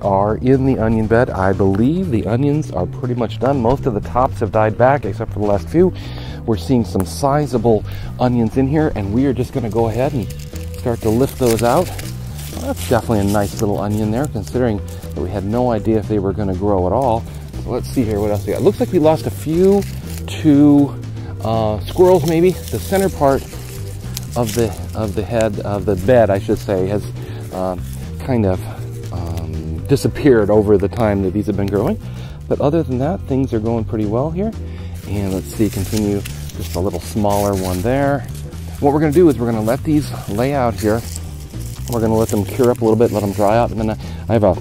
are in the onion bed. I believe the onions are pretty much done. Most of the tops have died back except for the last few. We're seeing some sizable onions in here and we are just going to go ahead and start to lift those out. Well, that's definitely a nice little onion there considering that we had no idea if they were going to grow at all. So let's see here what else we got. It looks like we lost a few to uh, squirrels maybe. The center part of the of the head of the bed, I should say, has uh, kind of disappeared over the time that these have been growing. But other than that, things are going pretty well here. And let's see, continue just a little smaller one there. What we're going to do is we're going to let these lay out here. We're going to let them cure up a little bit, let them dry out, and then I have a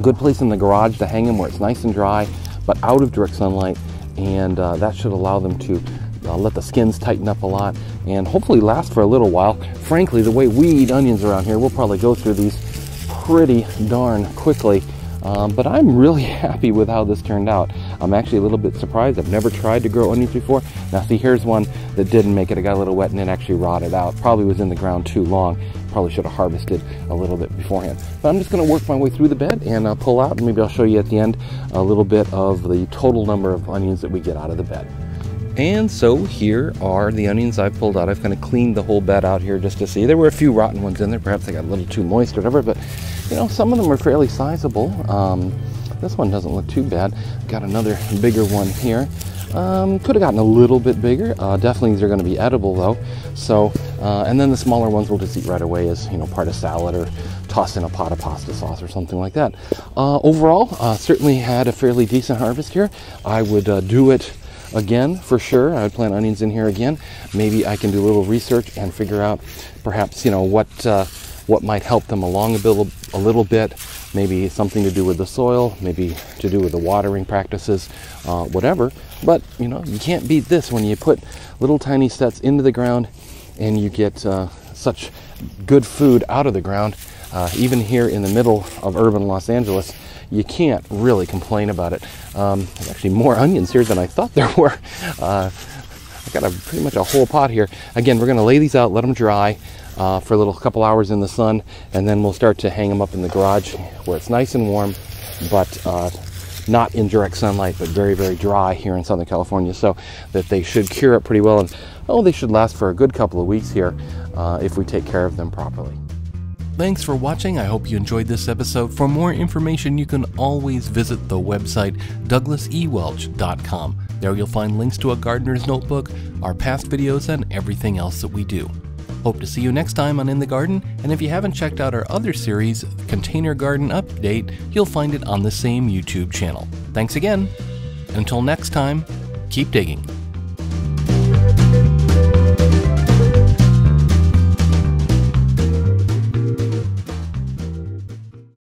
good place in the garage to hang them where it's nice and dry, but out of direct sunlight, and uh, that should allow them to uh, let the skins tighten up a lot and hopefully last for a little while. Frankly, the way we eat onions around here, we'll probably go through these pretty darn quickly. Um, but I'm really happy with how this turned out. I'm actually a little bit surprised. I've never tried to grow onions before. Now see, here's one that didn't make it. It got a little wet and it actually rotted out. Probably was in the ground too long. Probably should have harvested a little bit beforehand. But I'm just going to work my way through the bed and uh, pull out. And maybe I'll show you at the end a little bit of the total number of onions that we get out of the bed. And so here are the onions I've pulled out. I've kind of cleaned the whole bed out here just to see. There were a few rotten ones in there. Perhaps they got a little too moist or whatever, but you know, some of them are fairly sizable. Um, this one doesn't look too bad. Got another bigger one here. Um, could have gotten a little bit bigger. Uh, definitely these are going to be edible though. So, uh, and then the smaller ones we'll just eat right away as, you know, part of salad or toss in a pot of pasta sauce or something like that. Uh, overall, uh, certainly had a fairly decent harvest here. I would uh, do it again for sure. I would plant onions in here again. Maybe I can do a little research and figure out perhaps, you know, what, uh, what might help them along a, bit, a little bit. Maybe something to do with the soil, maybe to do with the watering practices, uh, whatever. But, you know, you can't beat this when you put little tiny sets into the ground and you get uh, such good food out of the ground. Uh, even here in the middle of urban Los Angeles, you can't really complain about it. Um, there's actually more onions here than I thought there were. Uh, I got a pretty much a whole pot here. Again, we're going to lay these out, let them dry uh, for a little couple hours in the sun, and then we'll start to hang them up in the garage where it's nice and warm, but uh, not in direct sunlight, but very, very dry here in Southern California, so that they should cure up pretty well. And oh, they should last for a good couple of weeks here uh, if we take care of them properly. Thanks for watching. I hope you enjoyed this episode. For more information, you can always visit the website douglasewelch.com. There you'll find links to a gardener's notebook, our past videos, and everything else that we do. Hope to see you next time on In the Garden, and if you haven't checked out our other series, Container Garden Update, you'll find it on the same YouTube channel. Thanks again. Until next time, keep digging.